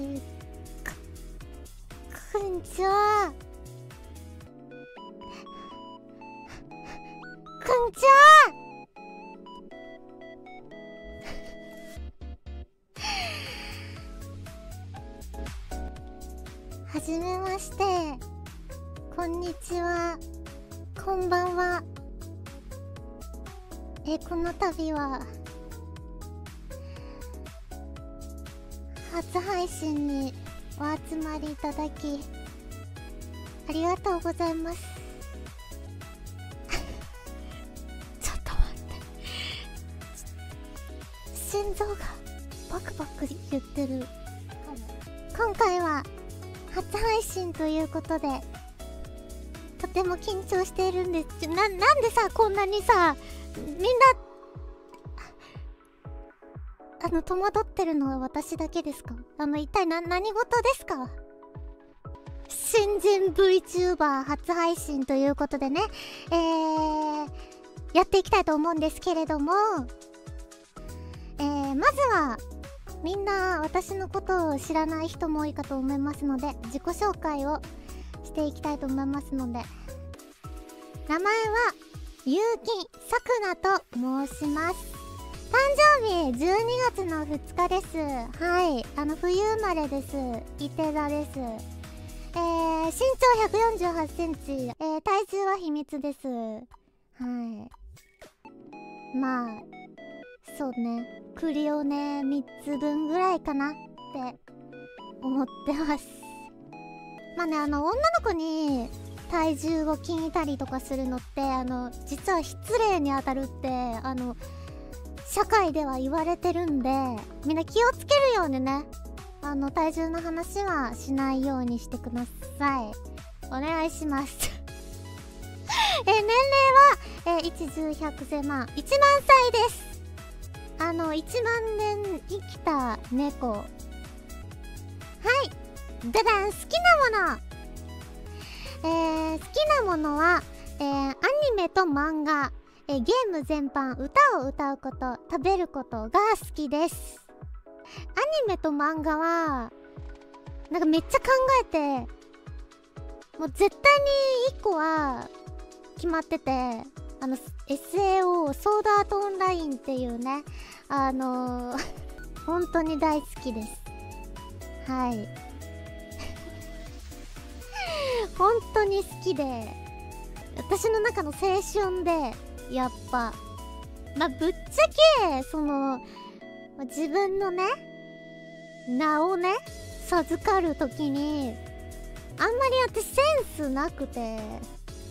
こんにちは。こんにちははじめましてこんにちはこんばんは。えこの度は初配信にお集まりいただきありがとうございます。ちょっと待って。心臓がバクバク言ってる今回は初配信ということでとても緊張しているんです。ななんでさこんなにさみんなあの戸惑ってるのは私だけですか？あの一体な何事ですか？新人 VTuber 初配信ということでね。えー、やっていきたいと思うんですけれども。えー、まずはみんな私のことを知らない人も多いかと思いますので自己紹介をしていきたいと思いますので。名前はゆうきさくなと申します。誕生日12月の2日です。はい。あの冬生まれです。いて座です。えー、身長1 4 8センチ、えー、体重は秘密です。はい。まあそうね。栗をね3つ分ぐらいかな。って思ってます。まあねあの女の子に体重を聞いたりとかするのってあの実は失礼にあたるってあの社会では言われてるんでみんな気をつけるようにねあの体重の話はしないようにしてください。お願いします。え年齢は、え、1 10 1 0 0万。1万歳です。あの1万年生きた猫。はい。ダダン好きなもの。えー、好きなものは、えー、アニメと漫画、え、ゲーム全般歌を歌うこと食べることが好きです。アニメと漫画はなんかめっちゃ考えてもう絶対に1個は決まっててあの SAO ソードアートオンラインっていうねあのー、本当に大好きです。はい。本当に好きで私の中の青春でやっぱまあぶっちゃけその自分のね名をね授かる時にあんまり私センスなくて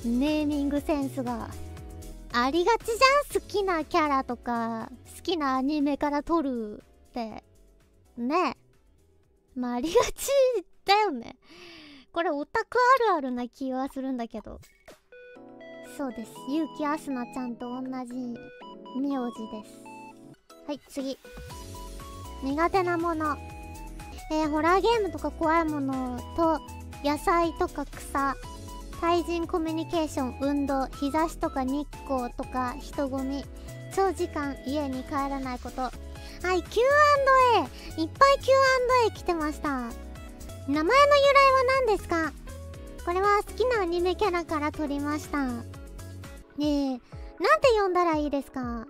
ネーミングセンスが。ありがちじゃん好きなキャラとか好きなアニメから撮るって。ね。まあありがちだよね。これオタクあるあるな気はするんだけど。そうです。結城あすなちゃんと同じ名字です。はい次。苦手なもの。えー、ホラーゲームとか怖いものと野菜とか草。対人コミュニケーション運動日差しとか日光とか人混み。長時間家に帰らないこと。はい Q&A いっぱい Q&A 来てました。名前の由来は何ですか？これは好きなアニメキャラから取りました。ねえ。なんて呼んだらいいですか？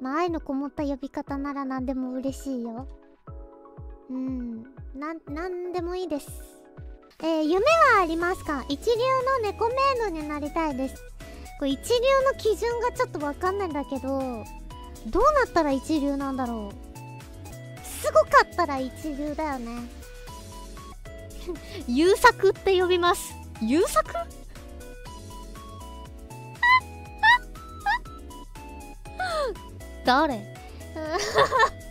まあ愛のこもった呼び方なら何でも嬉しいよ。うん。ななんでもいいです。えー、夢はありますか？一流の猫メイドになりたいです。これ一流の基準がちょっとわかんないんだけどどうなったら一流なんだろう？すごかったら一流だよね。優作って呼びます。優作？誰？